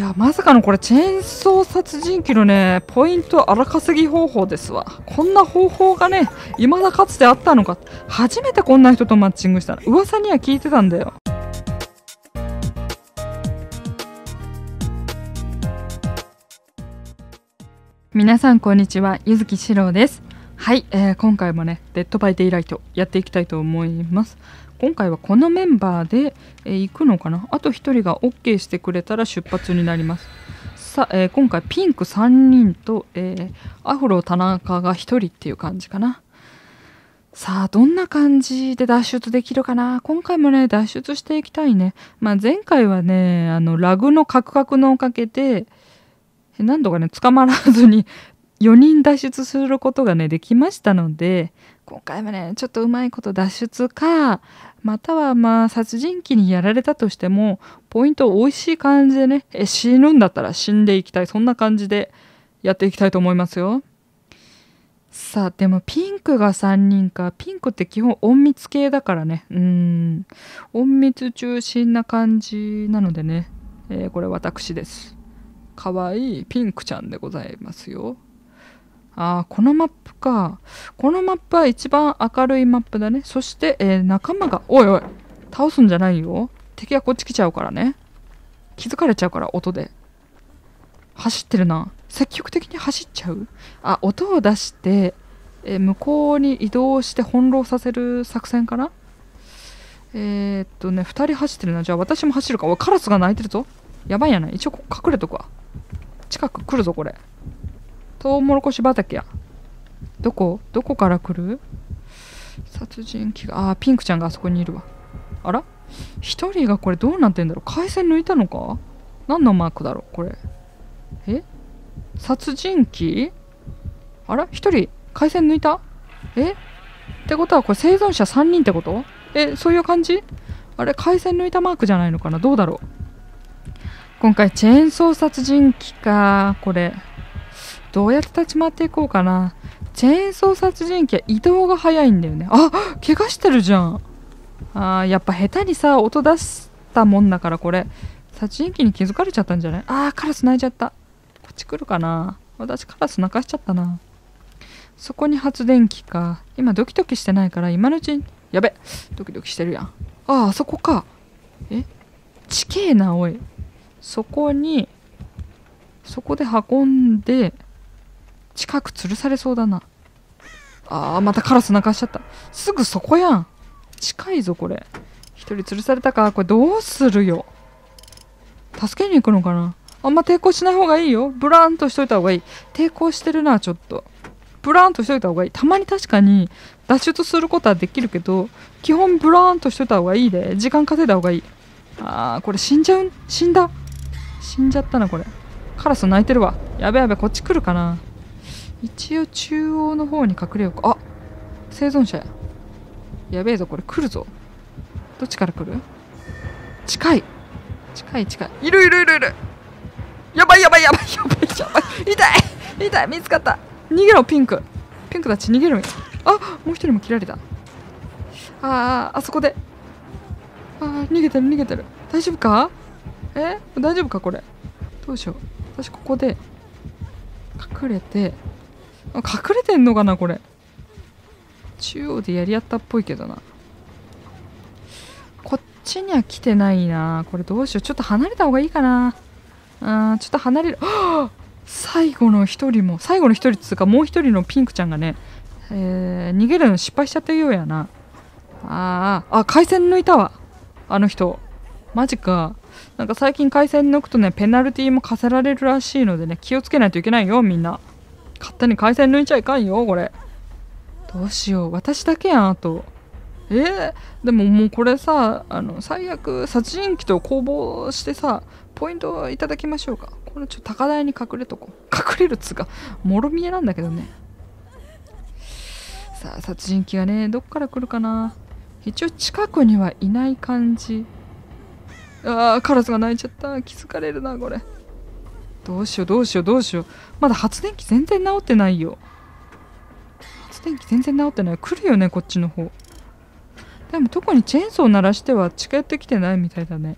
いやまさかのこれチェーンソー殺人鬼のねポイント荒稼ぎ方法ですわ。こんな方法がね未だかつてあったのか。初めてこんな人とマッチングしたの。噂には聞いてたんだよ。皆さんこんにちは。ゆずきしろうです。はい、えー今回もね Dead by Daylight やっていきたいと思います。今回はこのメンバーで、えー行くのかな？あと1人が OK してくれたら出発になります。さ、えー今回ピンク3人と、えーアフロ田中が1人っていう感じかな。さあどんな感じで脱出できるかな？今回もね脱出していきたいね。まあ前回はねあのラグのカクカクのおかげで何度かね捕まらずに4人脱出することがねできましたので今回はねちょっとうまいこと脱出かまたはまあ殺人鬼にやられたとしてもポイントを美味しい感じでねえ死ぬんだったら死んでいきたいそんな感じでやっていきたいと思いますよ。さあでもピンクが3人か。ピンクって基本隠密系だからね。うん。隠密中心な感じなのでね、えーこれ私です。かわいいピンクちゃんでございますよ。あこのマップか。このマップは一番明るいマップだね。そして、えー仲間がおいおい倒すんじゃないよ。敵がこっち来ちゃうからね。気づかれちゃうから音で。走ってるな。積極的に走っちゃう。あ音を出して、えー向こうに移動して翻弄させる作戦かな。えー、っとね2人走ってるな。じゃあ私も走るか。おいカラスが鳴いてるぞ。やばいやない。一応隠れとくわ。近く来るぞこれ。トウモロコシ畑や。どこ？どこから来る？殺人鬼が。あピンクちゃんがあそこにいるわ。あら？一人がこれどうなってんだろう？回線抜いたのか？何のマークだろう？これ。え？殺人鬼？あら？一人回線抜いた？え？ってことはこれ生存者3人ってこと？えそういう感じ？あれ回線抜いたマークじゃないのかな？どうだろう？今回チェーンソー殺人鬼かこれ。どうやって立ち回っていこうかな。チェーンソー殺人鬼は移動が早いんだよね。あ怪我してるじゃん。あーやっぱ下手にさ音出したもんだからこれ。殺人鬼に気づかれちゃったんじゃない？あーカラス鳴いちゃった。こっち来るかな。私カラス泣かしちゃったな。そこに発電機か。今ドキドキしてないから今のうちに。やべドキドキしてるやん。あああそこか。え？地形なおい。そこにそこで運んで近く吊るされそうだな。あーまたカラス泣かしちゃった。すぐそこやん。近いぞこれ。一人吊るされたか。これどうするよ。助けに行くのかな。あんま抵抗しない方がいいよ。ブラーンとしといた方がいい。抵抗してるなちょっと。ブラーンとしといた方がいい。たまに確かに脱出することはできるけど基本ブラーンとしといた方がいいで。時間稼いだ方がいい。あーこれ死んじゃう死んだ？死んじゃったなこれ。カラス鳴いてるわ。やべやべこっち来るかな。一応中央の方に隠れようか。あ生存者や。やべえぞこれ来るぞ。どっちから来る？近い。近い近い。いるいるいるいる。やばいやばいやばいやばいやばい。痛い痛い見つかった。逃げろピンク。ピンクたち逃げろあもう一人も切られた。あーあそこで。あー逃げてる逃げてる。大丈夫か？え？大丈夫かこれ？どうしよう。私ここで隠れて。隠れてんのかなこれ。中央でやり合ったっぽいけどな。こっちには来てないな。これどうしよう。ちょっと離れた方がいいかな。あーちょっと離れる。最後の一人も。最後の一人っつうかもう一人のピンクちゃんがね、えー逃げるの失敗しちゃったようやな。あーあ回線抜いたわ。あの人。マジか。なんか最近回線抜くとねペナルティも課せられるらしいのでね気をつけないといけないよみんな。勝手に回線抜いちゃいかんよこれ。どうしよう。私だけやんあと。えー、でももうこれさあの最悪殺人鬼と攻防してさポイントいただきましょうか。これちょっと高台に隠れとこう。隠れるっつうかもろ見えなんだけどね。さあ殺人鬼がねどっから来るかな。一応近くにはいない感じ。あーカラスが鳴いちゃった。気づかれるなこれ。どうしようどうしようどうしよう。まだ発電機全然直ってないよ。発電機全然直ってない。来るよねこっちの方。でも特にチェーンソー鳴らしては近寄ってきてないみたいだね。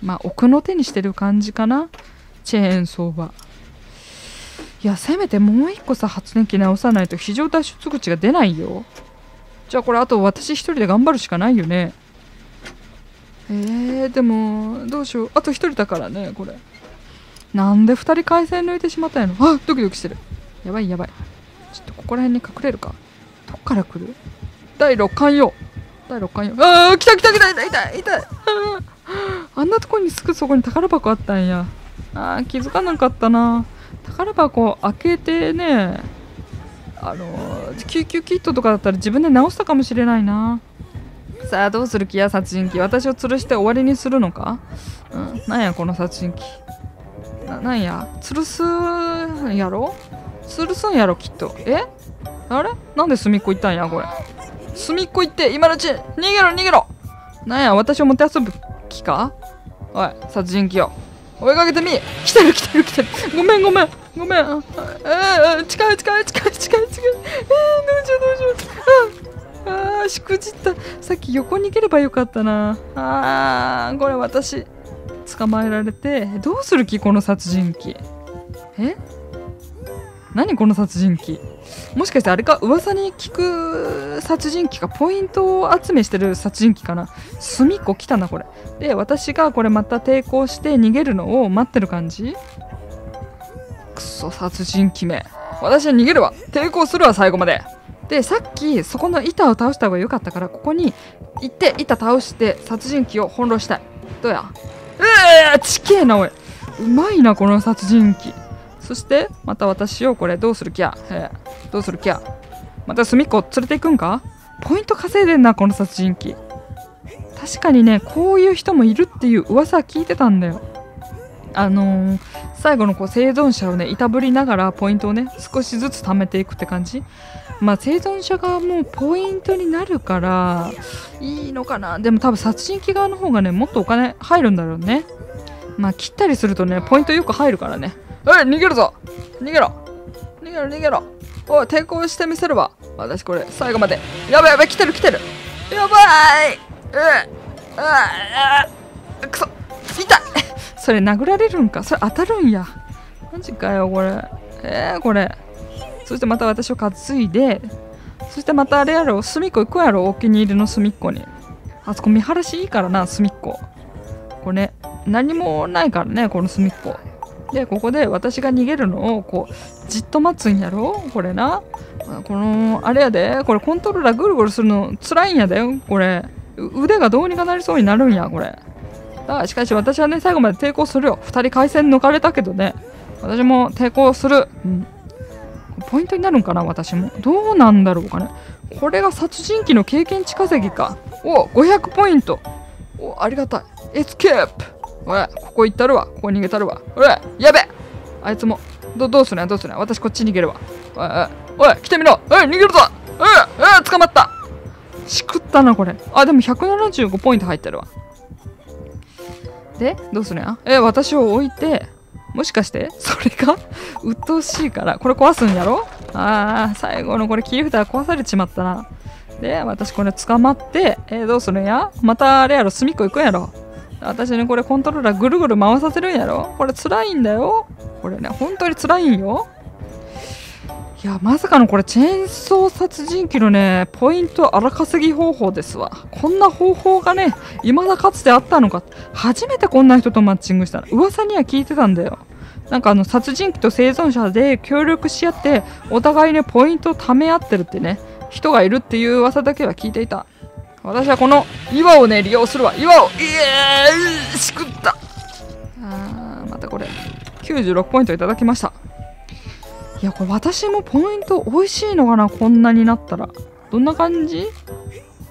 まあ奥の手にしてる感じかな。チェーンソーは。いやせめてもう一個さ発電機直さないと非常脱出口が出ないよ。じゃあこれあと私一人で頑張るしかないよね。えー、でもどうしよう。あと一人だからねこれ。なんで二人回線抜いてしまったんやのあドキドキしてる。やばいやばい。ちょっとここら辺に隠れるか。どっから来る？第6巻よ。第6巻よ。ああ来た来た来た。いたいたい。たあんなとこにすぐそこに宝箱あったんや。あー気づかなかったな。宝箱開けてねあのー救急キットとかだったら自分で直したかもしれないな。さあどうする気や殺人鬼。私を吊るして終わりにするのか？うんなんやこの殺人鬼。なんや？吊るすんやろ？吊るすんやろきっと。え？あれ？なんで隅っこ行ったんやこれ？隅っこ行って今のうち逃げろ逃げろ！なんや私をもてあそぶ気か？おい殺人鬼よ追いかけてみ来てる来てる来てる。ごめんごめんごめん。ああ近い近い近い近い近い。えー、どうしようどうしよう。ああしくじった。さっき横に行ければよかったな。あーこれ私。捕まえられてどうする気この殺人鬼？え？何この殺人鬼？もしかしてあれか？噂に聞く殺人鬼かポイントを集めしてる殺人鬼かな？隅っこ来たなこれ。で私がこれまた抵抗して逃げるのを待ってる感じ？くそ殺人鬼め。私は逃げるわ。抵抗するわ最後まで。でさっきそこの板を倒した方が良かったからここに行って板倒して殺人鬼を翻弄したい。どうや？ええー、ちけえなおいうまいなこの殺人鬼。そしてまた私をこれどうする気やえーどうする気やまた隅っこ連れて行くんか？ポイント稼いでんなこの殺人鬼。確かにねこういう人もいるっていう噂は聞いてたんだよ。あのー最後のこう生存者をねいたぶりながらポイントをね少しずつ貯めていくって感じ。まあ生存者側もポイントになるからいいのかな。でも多分殺人鬼側の方がねもっとお金入るんだろうね。まあ切ったりするとねポイントよく入るからね。おい逃げるぞ。逃げろ。逃げろ逃げろ。おい抵抗してみせるわ。私これ最後まで。やばいやばい来てる来てる。やばい。うんああくそ。痛い。それ殴られるんか？それ当たるんや。マジかよこれ。えー、これそしてまた私を担いでそしてまたあれやろ隅っこ行くやろお気に入りの隅っこにあそこ見晴らしいいからな隅っこ。これね何もないからねこの隅っこ。でここで私が逃げるのをこうじっと待つんやろ？これな。このあれやで。これコントローラーぐるぐるするの辛いんやで。これ腕がどうにかなりそうになるんやこれ。だしかし私はね最後まで抵抗するよ。2人回線抜かれたけどね。私も抵抗する、うん、ポイントになるんかな私も。どうなんだろうかね。これが殺人鬼の経験値稼ぎか。お500ポイント。おありがたい。エスケープ。おいここ行ったるわ。ここ逃げたるわ。おいやべ。あいつも。どどうするんや？どうするんや？私こっち逃げるわ。おいおいおい来てみろ。おい逃げるぞ。おいおい捕まった。しくったなこれ。あでも175ポイント入ってるわ。でどうするんや？え私を置いてもしかしてそれが鬱陶しいからこれ壊すんやろ？ああ最後のこれ切り札壊されちまったな。で私これ捕まってえーどうするんや？またあれやろ隅っこ行くんやろ？私ねこれコントローラーぐるぐる回させるんやろ？これ辛いんだよ。これね本当に辛いんよ。いやまさかのこれチェーンソー殺人鬼のねポイント荒稼ぎ方法ですわ。こんな方法がね未だかつてあったのか。初めてこんな人とマッチングしたの。噂には聞いてたんだよ。なんかあの殺人鬼と生存者で協力し合ってお互いねポイントを貯め合ってるってね人がいるっていう噂だけは聞いていた。私はこの岩をね利用するわ。岩をいえーしくった。あーまたこれ96ポイントいただきました。いやこれ私もポイント美味しいのかなこんなになったら。どんな感じ？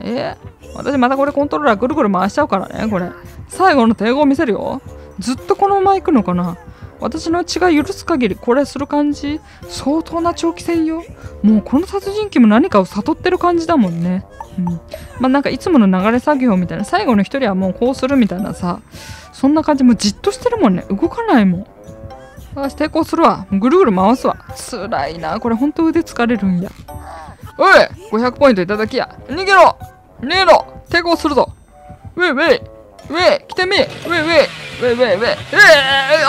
え？ー、私またこれコントローラーぐるぐる回しちゃうからねこれ。最後の抵抗見せるよ。ずっとこのまま行くのかな？私の血が許す限りこれする感じ？相当な長期戦よ。もうこの殺人鬼も何かを悟ってる感じだもんね。うん。まあなんかいつもの流れ作業みたいな最後の一人はもうこうするみたいなさ。そんな感じ。もうじっとしてるもんね。動かないもん。私抵抗するわ。ぐるぐる回すわ。辛いな。これほんと腕疲れるんや。おい500ポイントいただきや。逃げろ。逃げろ。抵抗するぞ。ウェイウェイ。上来てみ。上上上上上上え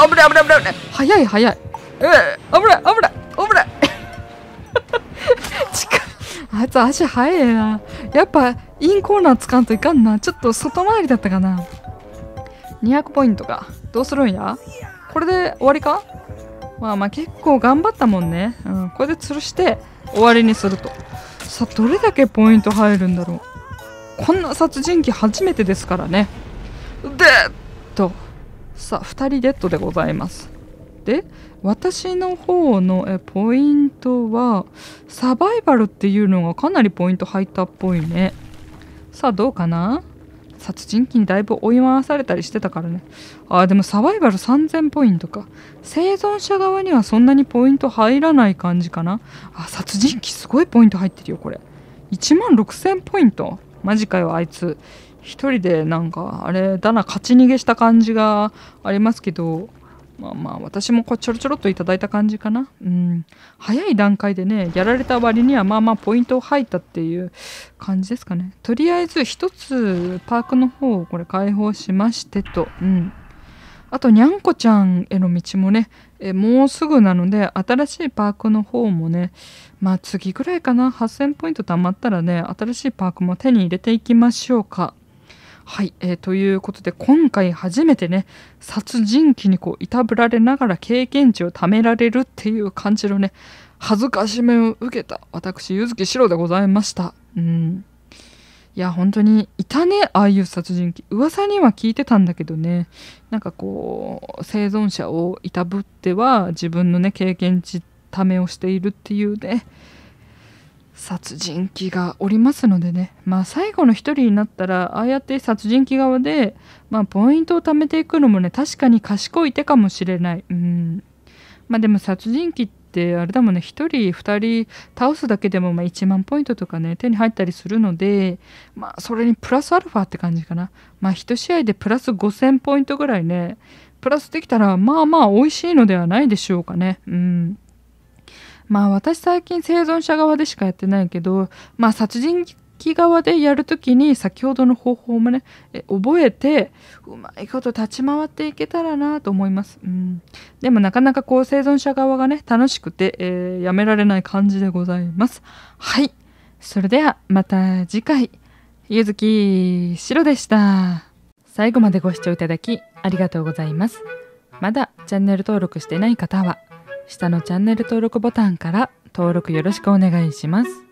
危ない危ない危ない危ない。早い早い。え危ない危ない。危ない。近い。あいつ足速いな。やっぱインコーナーつかんといかんな。ちょっと外回りだったかな。200ポイントか。どうするんや？これで終わりか？まあまあ結構頑張ったもんね、うん、これで吊るして終わりにすると。さあどれだけポイント入るんだろう。こんな殺人鬼初めてですからね。でと。さあ2人デッドでございます。で私の方のえポイントはサバイバルっていうのがかなりポイント入ったっぽいね。さあどうかな？殺人鬼にだいぶ追い回されたりしてたからね。あーでもサバイバル3000ポイントか。生存者側にはそんなにポイント入らない感じかな。あ殺人鬼すごいポイント入ってるよこれ。1万6000ポイント。マジかよあいつ。一人でなんかあれだな勝ち逃げした感じがありますけど。まあまあ私もこうちょろちょろっといただいた感じかな。うん。早い段階でねやられた割にはまあまあポイントを入ったっていう感じですかね。とりあえず一つパークの方をこれ開放しましてと。うん。あとにゃんこちゃんへの道もねえもうすぐなので新しいパークの方もねまあ次ぐらいかな。8000ポイント貯まったらね新しいパークも手に入れていきましょうか。はい、えー、ということで今回初めてね殺人鬼にこういたぶられながら経験値を貯められるっていう感じのね恥ずかしめを受けた私柚木白でございました。うん。いや本当にいたねああいう殺人鬼。噂には聞いてたんだけどねなんかこう生存者をいたぶっては自分のね経験値ためをしているっていうね殺人鬼がおりますのでね。まあ最後の一人になったらああやって殺人鬼側で、まあ、ポイントを貯めていくのもね確かに賢い手かもしれない。うん。まあでも殺人鬼ってあれだもんね。1人2人倒すだけでもまあ1万ポイントとかね手に入ったりするのでまあそれにプラスアルファって感じかな。まあ1試合でプラス5000ポイントぐらいね。プラスできたらまあまあ美味しいのではないでしょうかね。うん。まあ私最近生存者側でしかやってないけどまあ殺人鬼側でやるときに先ほどの方法もね覚えてうまいこと立ち回っていけたらなと思います、うん、でもなかなかこう生存者側がね楽しくて、えー、やめられない感じでございます。はい。それではまた次回。ゆずきしろでした。最後までご視聴いただきありがとうございます。まだチャンネル登録してない方は下のチャンネル登録ボタンから登録よろしくお願いします。